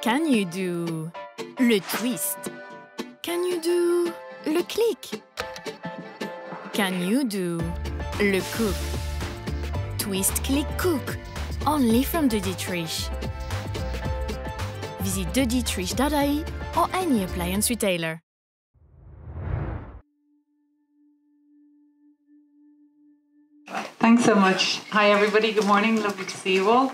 Can you do le twist? Can you do le click? Can you do le cook? Twist, click, cook. Only from De Dietrich. Visit dedietrich.ie or any appliance retailer. Thanks so much. Hi, everybody. Good morning. Lovely to see you all.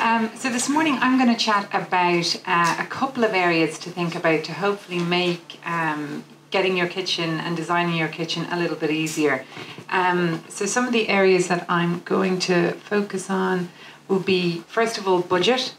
Um, so, this morning I'm going to chat about uh, a couple of areas to think about to hopefully make um, getting your kitchen and designing your kitchen a little bit easier. Um, so, some of the areas that I'm going to focus on will be first of all, budget,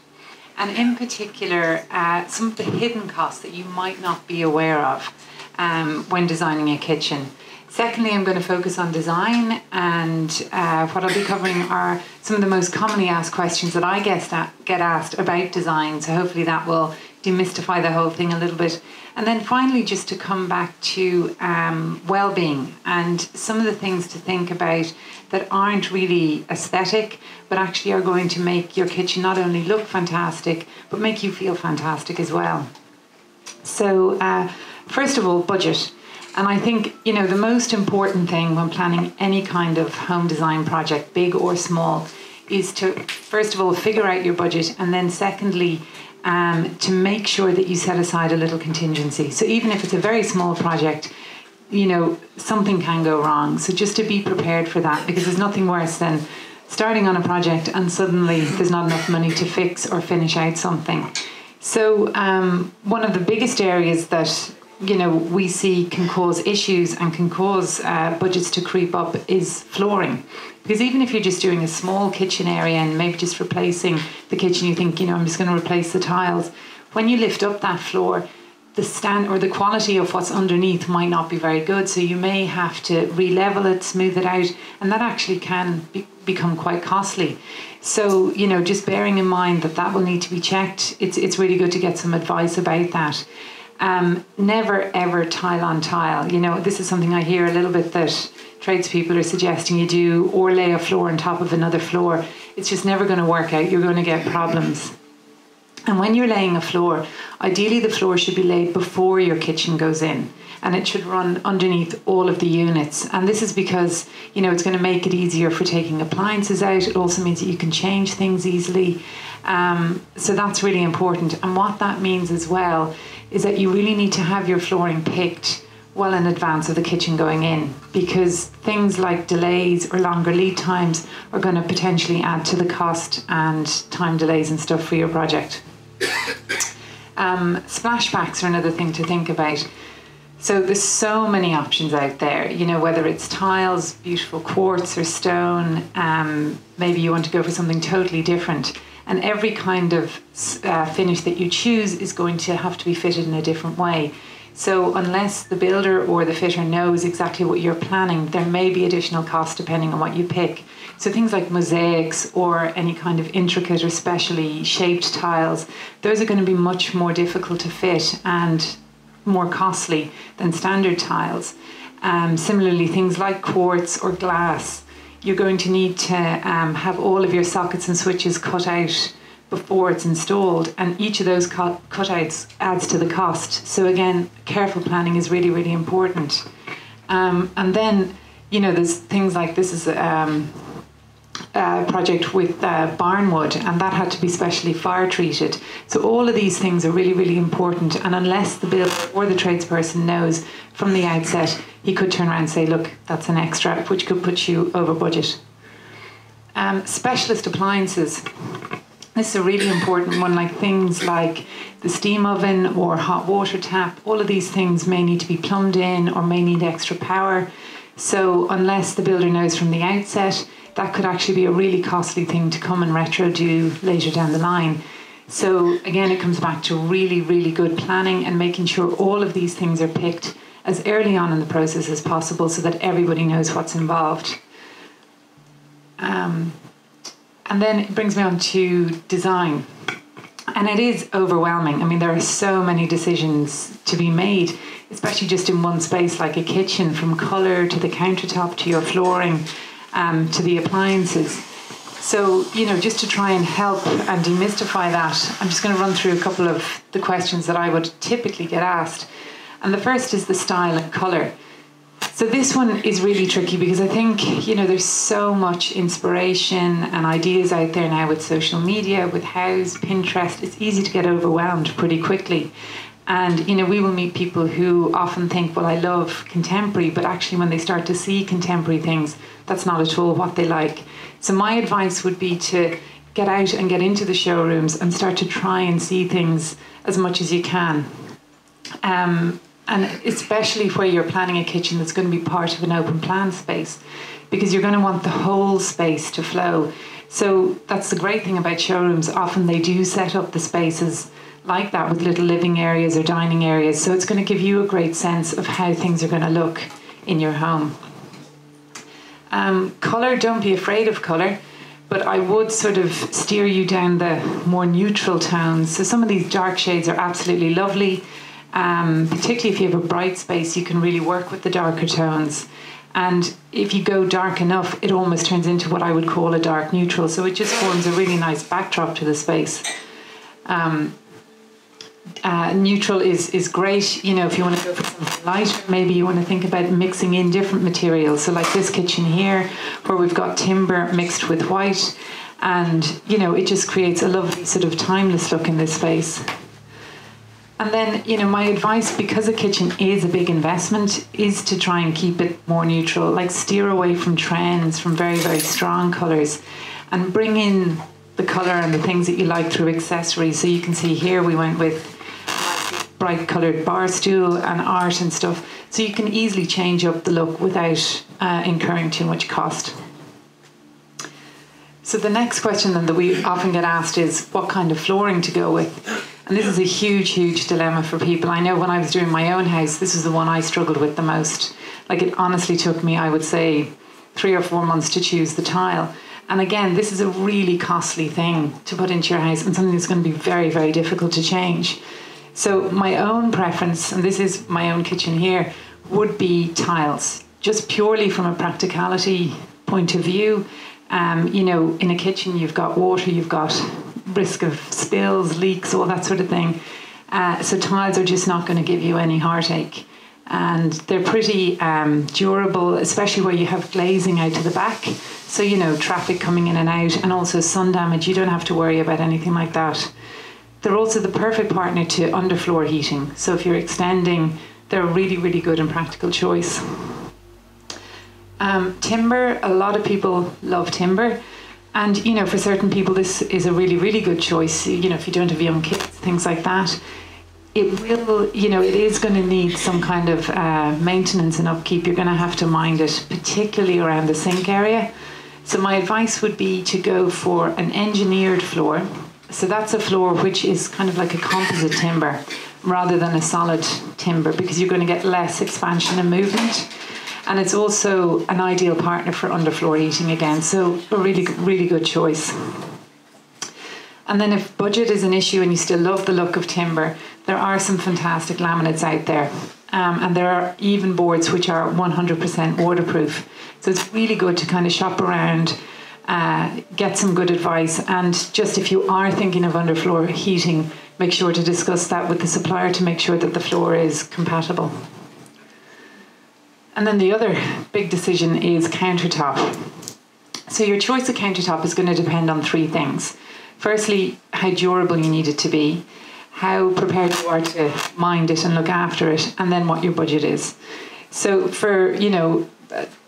and in particular, uh, some of the hidden costs that you might not be aware of um, when designing a kitchen. Secondly, I'm going to focus on design, and uh, what I'll be covering are some of the most commonly asked questions that I get, get asked about design. So, hopefully, that will demystify the whole thing a little bit. And then finally, just to come back to um, well being and some of the things to think about that aren't really aesthetic, but actually are going to make your kitchen not only look fantastic, but make you feel fantastic as well. So, uh, first of all, budget. And I think, you know, the most important thing when planning any kind of home design project, big or small, is to, first of all, figure out your budget. And then, secondly, um, to make sure that you set aside a little contingency. So, even if it's a very small project, you know, something can go wrong. So, just to be prepared for that, because there's nothing worse than starting on a project and suddenly there's not enough money to fix or finish out something. So, um, one of the biggest areas that you know we see can cause issues and can cause uh, budgets to creep up is flooring. Because even if you're just doing a small kitchen area and maybe just replacing the kitchen you think you know i'm just going to replace the tiles. When you lift up that floor the stand or the quality of what's underneath might not be very good. So you may have to re-level it smooth it out and that actually can be, become quite costly. So you know just bearing in mind that that will need to be checked it's it's really good to get some advice about that um, never ever tile on tile. You know, this is something I hear a little bit that tradespeople are suggesting you do, or lay a floor on top of another floor. It's just never going to work out. You're going to get problems. And when you're laying a floor, ideally the floor should be laid before your kitchen goes in and it should run underneath all of the units. And this is because, you know, it's going to make it easier for taking appliances out. It also means that you can change things easily. Um, so that's really important. And what that means as well is that you really need to have your flooring picked well in advance of the kitchen going in because things like delays or longer lead times are going to potentially add to the cost and time delays and stuff for your project. Um, splashbacks are another thing to think about. So there's so many options out there, you know, whether it's tiles, beautiful quartz or stone, um, maybe you want to go for something totally different and every kind of uh, finish that you choose is going to have to be fitted in a different way. So, unless the builder or the fitter knows exactly what you're planning, there may be additional cost depending on what you pick. So, things like mosaics or any kind of intricate or specially shaped tiles, those are going to be much more difficult to fit and more costly than standard tiles. Um, similarly, things like quartz or glass you're going to need to um, have all of your sockets and switches cut out before it's installed, and each of those cut- cutouts adds to the cost. So, again, careful planning is really, really important. Um, and then, you know, there's things like this is a project with uh, barnwood, and that had to be specially fire treated. So, all of these things are really, really important. And unless the builder or the tradesperson knows from the outset, he could turn around and say, look, that's an extra, which could put you over budget. Um, specialist appliances. This is a really important one, like things like the steam oven or hot water tap. All of these things may need to be plumbed in or may need extra power. So, unless the builder knows from the outset, that could actually be a really costly thing to come and retro do later down the line. So, again, it comes back to really, really good planning and making sure all of these things are picked as early on in the process as possible so that everybody knows what's involved. Um, and then it brings me on to design. And it is overwhelming. I mean, there are so many decisions to be made, especially just in one space like a kitchen, from colour to the countertop to your flooring um, to the appliances. So, you know, just to try and help and demystify that, I'm just going to run through a couple of the questions that I would typically get asked. And the first is the style and colour. So this one is really tricky because I think, you know, there's so much inspiration and ideas out there now with social media, with Houzz, Pinterest. It's easy to get overwhelmed pretty quickly. And, you know, we will meet people who often think, well, I love contemporary, but actually when they start to see contemporary things, that's not at all what they like. So my advice would be to get out and get into the showrooms and start to try and see things as much as you can. Um, and especially where you're planning a kitchen that's going to be part of an open plan space because you're going to want the whole space to flow. So that's the great thing about showrooms. Often they do set up the spaces like that with little living areas or dining areas. So it's going to give you a great sense of how things are going to look in your home. Um, colour, don't be afraid of colour, but I would sort of steer you down the more neutral tones. So some of these dark shades are absolutely lovely. Um, particularly if you have a bright space, you can really work with the darker tones. And if you go dark enough, it almost turns into what I would call a dark neutral. So it just forms a really nice backdrop to the space. Um, uh, neutral is is great. You know, if you want to go for something lighter, maybe you want to think about mixing in different materials. So, like this kitchen here, where we've got timber mixed with white, and you know, it just creates a lovely sort of timeless look in this space. And then, you know, my advice, because a kitchen is a big investment, is to try and keep it more neutral. Like steer away from trends, from very very strong colours, and bring in the colour and the things that you like through accessories. So you can see here we went with bright coloured bar stool and art and stuff. So you can easily change up the look without uh, incurring too much cost. So the next question then that we often get asked is what kind of flooring to go with. And this is a huge, huge dilemma for people. I know when I was doing my own house, this is the one I struggled with the most. Like it honestly took me, I would say, three or four months to choose the tile. And again, this is a really costly thing to put into your house and something that's going to be very, very difficult to change. So my own preference, and this is my own kitchen here, would be tiles, just purely from a practicality point of view. Um, you know, in a kitchen, you've got water, you've got risk of spills, leaks, all that sort of thing. Uh, so tiles are just not going to give you any heartache. And they're pretty um, durable, especially where you have glazing out to the back. So, you know, traffic coming in and out, and also sun damage, you don't have to worry about anything like that. They're also the perfect partner to underfloor heating. So if you're extending, they're a really, really good and practical choice. Um, timber, a lot of people love timber. And, you know, for certain people, this is a really, really good choice. You know, if you don't have young kids, things like that. It will, you know, it is going to need some kind of uh, maintenance and upkeep. You're going to have to mind it, particularly around the sink area. So, my advice would be to go for an engineered floor so that's a floor which is kind of like a composite timber rather than a solid timber because you're going to get less expansion and movement. And it's also an ideal partner for underfloor heating again. So a really, really good choice. And then if budget is an issue and you still love the look of timber, there are some fantastic laminates out there. Um, and there are even boards which are 100% waterproof. So it's really good to kind of shop around uh, get some good advice. And just if you are thinking of underfloor heating, make sure to discuss that with the supplier to make sure that the floor is compatible. And then the other big decision is countertop. So your choice of countertop is going to depend on three things. Firstly, how durable you need it to be, how prepared you are to mind it and look after it, and then what your budget is. So for, you know,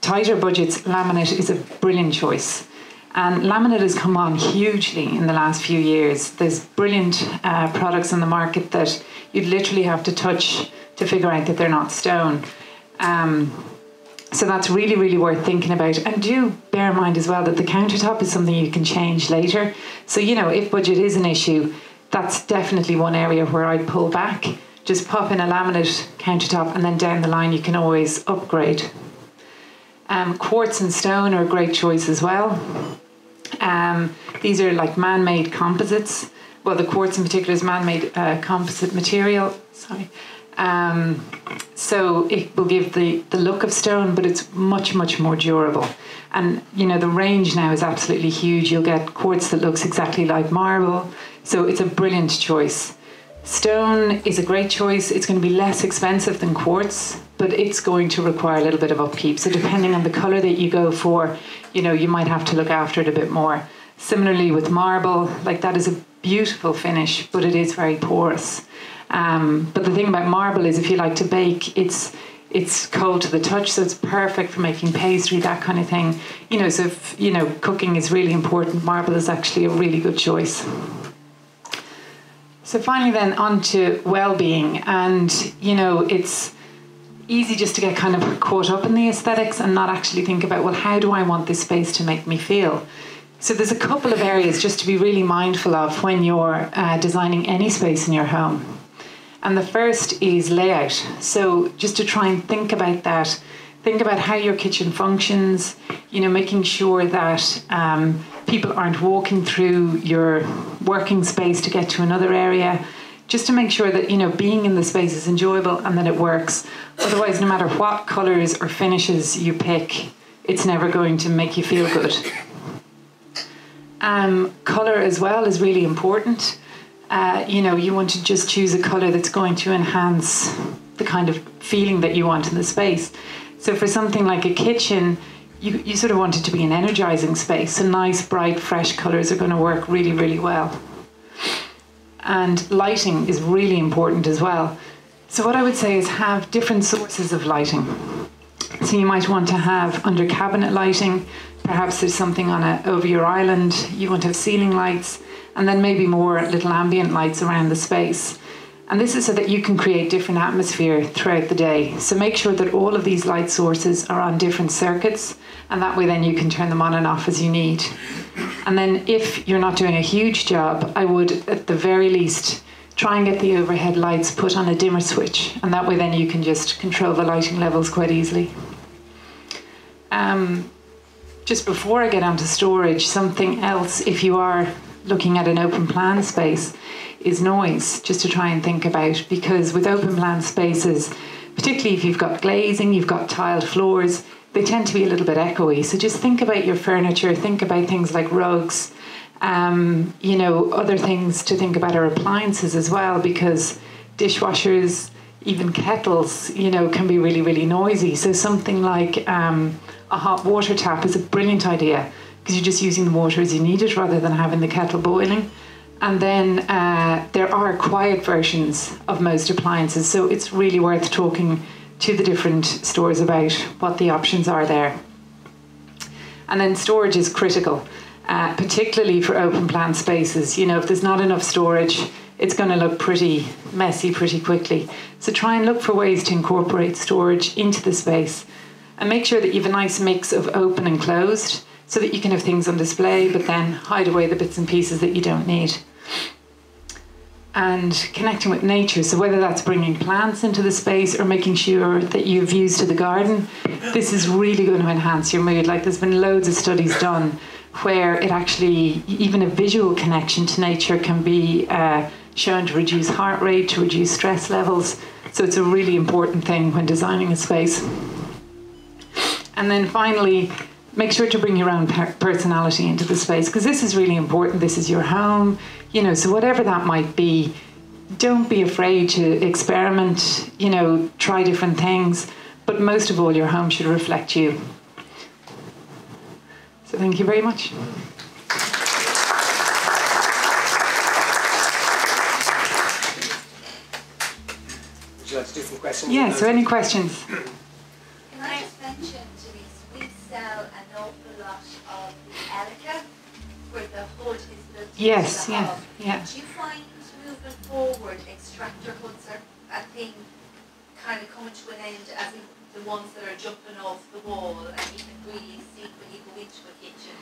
tighter budgets, laminate is a brilliant choice. And laminate has come on hugely in the last few years. There's brilliant uh, products on the market that you'd literally have to touch to figure out that they're not stone. Um, so that's really, really worth thinking about. And do bear in mind as well that the countertop is something you can change later. So, you know, if budget is an issue, that's definitely one area where I'd pull back. Just pop in a laminate countertop and then down the line you can always upgrade. Um, quartz and stone are a great choice as well. Um, these are like man-made composites. Well, the quartz in particular is man-made uh, composite material. Sorry. Um, so it will give the, the look of stone, but it's much, much more durable. And you know, the range now is absolutely huge. You'll get quartz that looks exactly like marble. So it's a brilliant choice. Stone is a great choice. It's going to be less expensive than quartz, but it's going to require a little bit of upkeep. So depending on the color that you go for, you know, you might have to look after it a bit more. Similarly with marble, like that is a beautiful finish, but it is very porous. Um, but the thing about marble is, if you like to bake, it's it's cold to the touch, so it's perfect for making pastry, that kind of thing. You know, so if you know cooking is really important, marble is actually a really good choice. So finally, then on to well-being, and you know, it's easy just to get kind of caught up in the aesthetics and not actually think about well, how do I want this space to make me feel? So there's a couple of areas just to be really mindful of when you're uh, designing any space in your home. And the first is layout. So just to try and think about that, think about how your kitchen functions, you know, making sure that um, people aren't walking through your working space to get to another area, just to make sure that, you know, being in the space is enjoyable and that it works. Otherwise, no matter what colours or finishes you pick, it's never going to make you feel good. Um, color as well is really important. Uh, you know, you want to just choose a color that's going to enhance the kind of feeling that you want in the space. So for something like a kitchen, you, you sort of want it to be an energizing space. So nice, bright, fresh colors are going to work really, really well. And lighting is really important as well. So what I would say is have different sources of lighting. So you might want to have under cabinet lighting, perhaps there's something on a, over your island, you want to have ceiling lights, and then maybe more little ambient lights around the space. And this is so that you can create different atmosphere throughout the day. So make sure that all of these light sources are on different circuits, and that way then you can turn them on and off as you need. And then if you're not doing a huge job, I would at the very least try and get the overhead lights put on a dimmer switch, and that way then you can just control the lighting levels quite easily. Um, just before I get onto storage, something else, if you are looking at an open plan space, is noise, just to try and think about. Because with open plan spaces, particularly if you've got glazing, you've got tiled floors, they tend to be a little bit echoey. So just think about your furniture, think about things like rugs, um, you know, other things to think about are appliances as well, because dishwashers, even kettles, you know, can be really, really noisy. So something like um, a hot water tap is a brilliant idea because you're just using the water as you need it rather than having the kettle boiling. And then uh, there are quiet versions of most appliances, so it's really worth talking to the different stores about what the options are there. And then storage is critical, uh, particularly for open plan spaces. You know, if there's not enough storage, it's going to look pretty messy pretty quickly. So try and look for ways to incorporate storage into the space and make sure that you have a nice mix of open and closed so that you can have things on display but then hide away the bits and pieces that you don't need. And connecting with nature, so whether that's bringing plants into the space or making sure that you have views to the garden, this is really going to enhance your mood. Like there's been loads of studies done where it actually, even a visual connection to nature can be uh, shown to reduce heart rate, to reduce stress levels. So it's a really important thing when designing a space. And then finally, make sure to bring your own personality into the space because this is really important. This is your home, you know, so whatever that might be, don't be afraid to experiment, you know, try different things, but most of all, your home should reflect you. So thank you very much. Would you like to do some questions? Yeah, so any questions? Yes, yeah, yeah. Do you find moving forward extractor hoods are a thing kind of coming to an end as in the ones that are jumping off the wall and you can really see when you go into a kitchen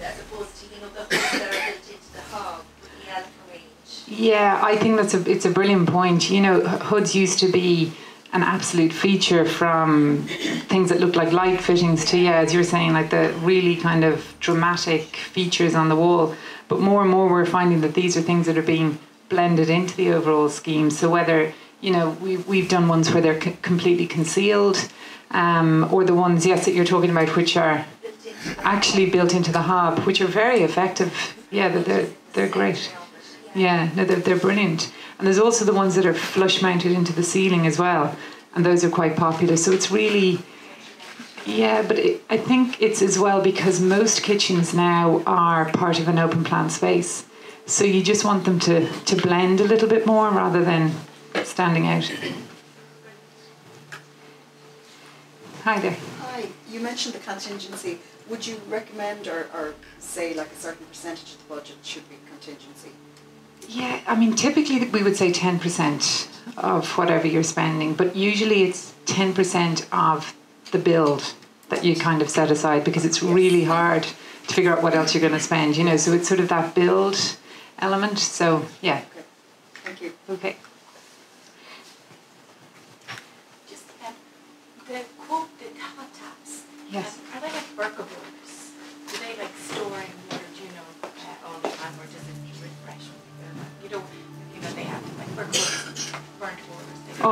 as opposed to you know the hoods that are built into the hob with the alpha range? Yeah, I think that's a it's a brilliant point. You know, hoods used to be an absolute feature from things that looked like light fittings to yeah, as you're saying, like the really kind of dramatic features on the wall. But more and more, we're finding that these are things that are being blended into the overall scheme. So whether you know, we've, we've done ones where they're c- completely concealed, um, or the ones, yes, that you're talking about, which are actually built into the hob, which are very effective. Yeah, they're, they're, great. Yeah, no, they're, they're brilliant. And there's also the ones that are flush mounted into the ceiling as well, and those are quite popular. So it's really, yeah, but it, I think it's as well because most kitchens now are part of an open plan space. So you just want them to, to blend a little bit more rather than standing out. Hi there. Hi, you mentioned the contingency. Would you recommend or, or say like a certain percentage of the budget should be contingency? Yeah, I mean, typically we would say 10% of whatever you're spending, but usually it's 10% of the build that you kind of set aside because it's really hard to figure out what else you're going to spend, you know. So it's sort of that build element. So, yeah, Okay, thank you. okay.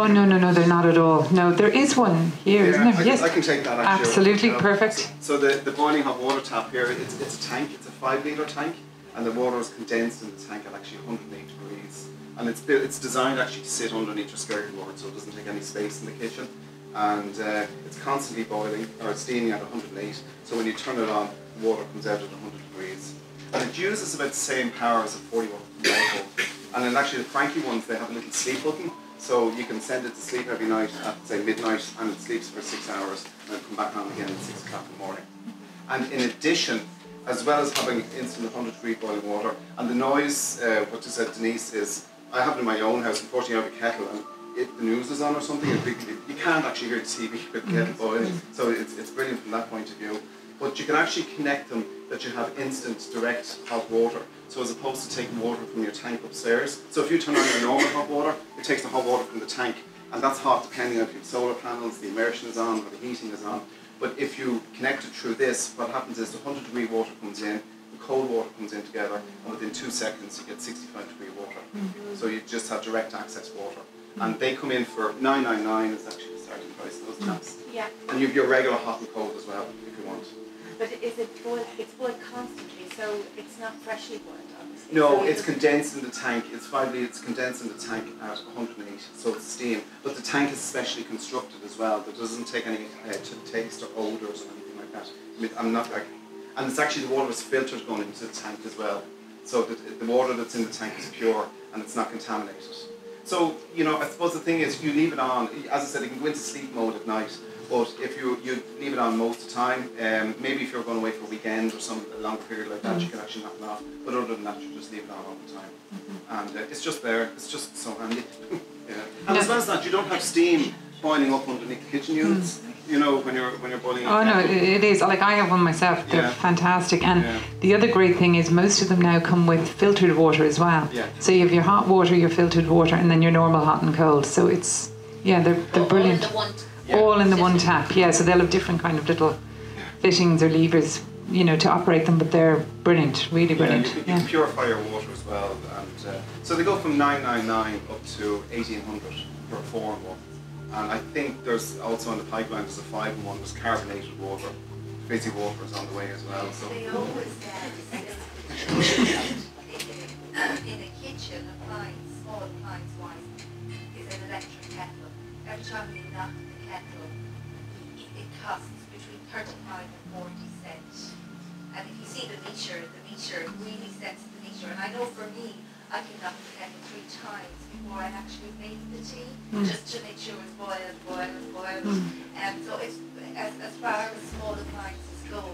No, no, no, they're not at all. No, there is one here, Yeah, isn't I there? can, Yes. I can take that actually. Absolutely, Yeah. perfect. So the, the boiling hot water tap here, it's, it's a tank, it's a five litre tank, and the water is condensed in the tank at actually 108 degrees. And it's, built, it's designed actually to sit underneath your skirting board so it doesn't take any space in the kitchen. And uh, it's constantly boiling, or it's steaming at 108, so when you turn it on, the water comes out at 100 degrees. And it uses about the same power as a 40 watt light bulb. And then actually the Franke ones, they have a little sleep button, so you can send it to sleep every night at say midnight, and it sleeps for six hours, and then come back on again at six o'clock in the morning. And in addition, as well as having instant 100 degree boiling water, and the noise, uh, what you said, Denise, is I have it in my own house. Unfortunately, I have a kettle, and if the news is on or something, you can't actually hear the TV with the kettle boiling. So it's, it's brilliant from that point of view. But you can actually connect them that you have instant direct hot water. So as opposed to taking water from your tank upstairs. So if you turn on your normal hot water, it takes the hot water from the tank, and that's hot depending on if you have solar panels, the immersion is on, or the heating is on. But if you connect it through this, what happens is the 100 degree water comes in, the cold water comes in together, and within two seconds you get 65 degree water. So you just have direct access water. And they come in for 999 is actually the starting price of those mm. taps. Yeah, And you have your regular hot and cold as well, if you want. But is it boiled, it's boiled constantly, so it's not freshly boiled, obviously. No, so it it's condensed in the tank. It's litres. It's condensed in the tank at 108, so it's steam. But the tank is specially constructed as well. That doesn't take any uh, taste or odours or anything like that. I mean, I'm not like, and it's actually the water is filtered going into the tank as well. So that the water that's in the tank is pure and it's not contaminated. So you know, I suppose the thing is, if you leave it on. As I said, you can go into sleep mode at night. But if you you leave it on most of the time, um, maybe if you're going away for a weekend or some long period like that, you can actually knock it off. But other than that, you just leave it on all the time, and uh, it's just there. It's just so handy. yeah. And as well as that, you don't have steam boiling up underneath the kitchen units. You know, when you're when you're boiling. Oh no, it, it is. Like I have one myself. They're Yeah. fantastic. And Yeah. the other great thing is most of them now come with filtered water as well. Yeah. So you have your hot water, your filtered water, and then your normal hot and cold. So it's yeah, they're they're All in brilliant. The All in the one tap. Yeah. So they'll have different kind of little fittings or levers, you know, to operate them, but they're brilliant. Really Yeah, brilliant. you, can, you Yeah. can purify your water as well, and uh, so they go from 999 up to 1800 per four in one. And I think there's also on the pipeline there's a five in one. There's carbonated water, fizzy water is on the way as well. So They always said in a kitchen appliance, small appliance wise, is an electric kettle. Every time you knock costs between 35 and 40 cents. And if you see the meter, the meter really sets the meter. And I know for me, I can knock the kettle three times before I actually make the tea, just to make sure it's boiled, boiled, boiled. And so it's, as, as far as small appliances go,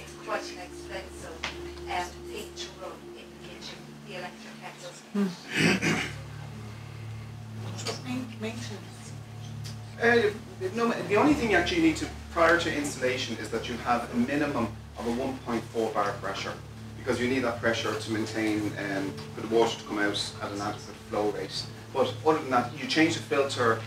it's quite an expensive um, thing to run in the kitchen, the electric kettle. Uh, no, the only thing you actually need to, prior to installation, is that you have a minimum of a 1.4 bar pressure, because you need that pressure to maintain um, for the water to come out at an adequate flow rate. But other than that, you change the filter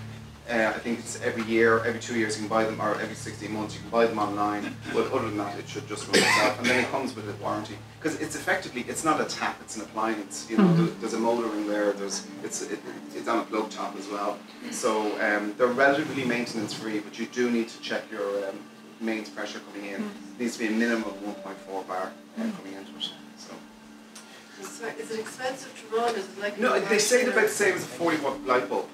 Uh, I think it's every year, every two years you can buy them, or every 16 months you can buy them online. But other than that, it should just run itself. And then it comes with a warranty because it's effectively it's not a tap, it's an appliance. You know, Mm-hmm. there- there's a motor in there. There's it's it, it's on a plug top as well. So um, they're relatively maintenance free, but you do need to check your um, mains pressure coming in. Mm. It needs to be a minimum of 1.4 bar uh, coming into it. So. So Is it expensive to run? Is it like? No, they say they're about the same as a 40 watt light bulb.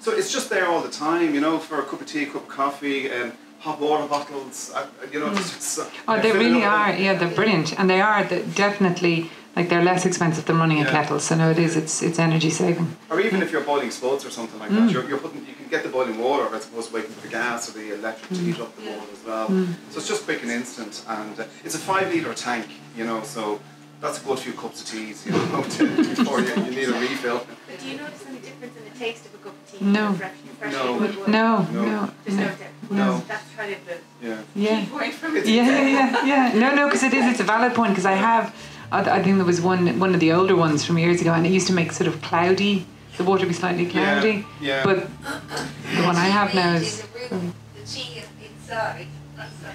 So it's just there all the time, you know, for a cup of tea, a cup of coffee, and hot water bottles, uh, you know, just, just, uh, Oh, they really are. Yeah, they're brilliant, and they are the, definitely like they're less expensive than running a kettle. So no, it is. It's it's energy saving. Or even if you're boiling spuds or something like Mm. that, you're, you're putting, you can get the boiling water as opposed to waiting for the gas or the electric Mm. to heat up the water as well. So it's just quick and instant, and uh, it's a five litre tank, you know, so that's a good few cups of teas, you know, to, before you, you need a refill. But do you notice any difference in the taste of a cup of tea? No. Fresh, fresh No. wood wood? No, No. no, There's no no. difference. No. That's, that's kind of the Yeah. Yeah. key point from it. Yeah, yeah, yeah, yeah. No, no, because it is. It's a valid point. Because I have, I, I think there was one one of the older ones from years ago, and it used to make sort of cloudy. The water be slightly cloudy. yeah. But the one I have now is. The the tea inside, that's not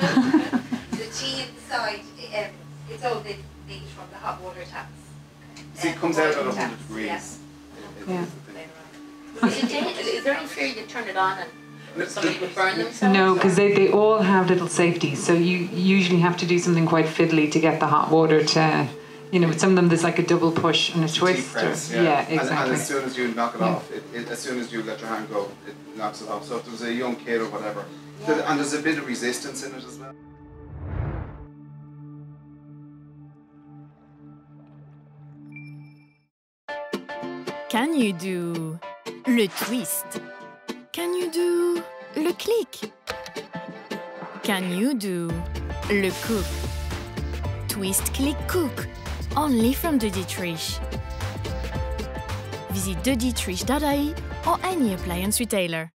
The tea inside, um, it's all the leaked from the hot water taps. See, it comes out at boiling 100 taps, degrees. yeah. It- it- Yeah. the thing. Is, it is there any fear you turn it on and somebody would burn themselves? No, because they, they all have little safeties. So you usually have to do something quite fiddly to get the hot water to, you know, with some of them there's like a double push and a It's a twist. or- T-press, yeah. And, and exactly. as soon as you knock it Yeah. off, it, it, as soon as you let your hand go, it knocks it off. So if there's a young kid or whatever, there- and there's a bit of resistance in it as well. Can you do le twist? Can you do le click? Can you do le cook? Twist, click, cook. Only from De Dietrich. Visit dedietrich.ie or any appliance retailer.